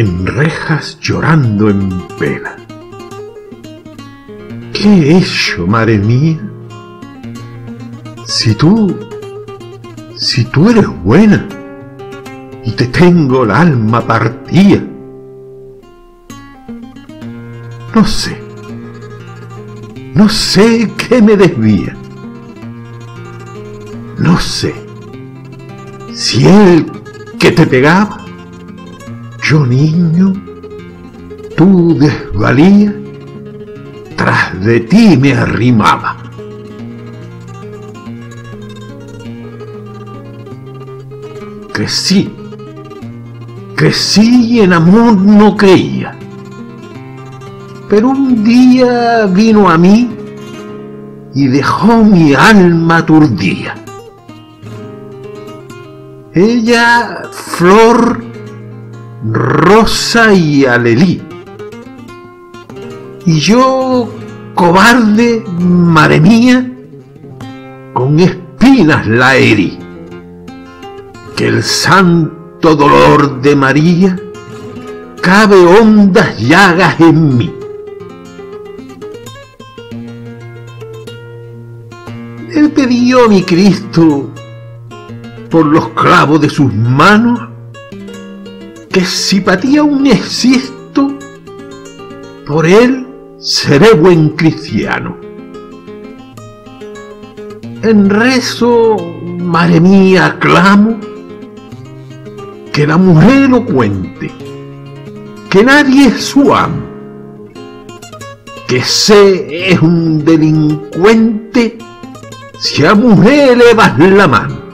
en rejas llorando en pena. ¿Qué he hecho, madre mía? Si tú, si tú eres buena y te tengo el alma partida, no sé, no sé qué me desvía, no sé si él que te pegaba, yo niño, tú desvalía, tras de ti me arrimaba. Crecí, crecí y en amor no creía. Pero un día vino a mí y dejó mi alma aturdida. Ella, flor, rosa y alelí. Y yo, cobarde, madre mía, con espinas la herí. Que el santo dolor de María cabe hondas llagas en mí. Le pidió mi Cristo por los clavos de sus manos que si patía un existo, por él seré buen cristiano. En rezo, madre mía, clamo que la mujer lo cuente, que nadie es su amo, que sé es un delincuente si a mujer le vas la mano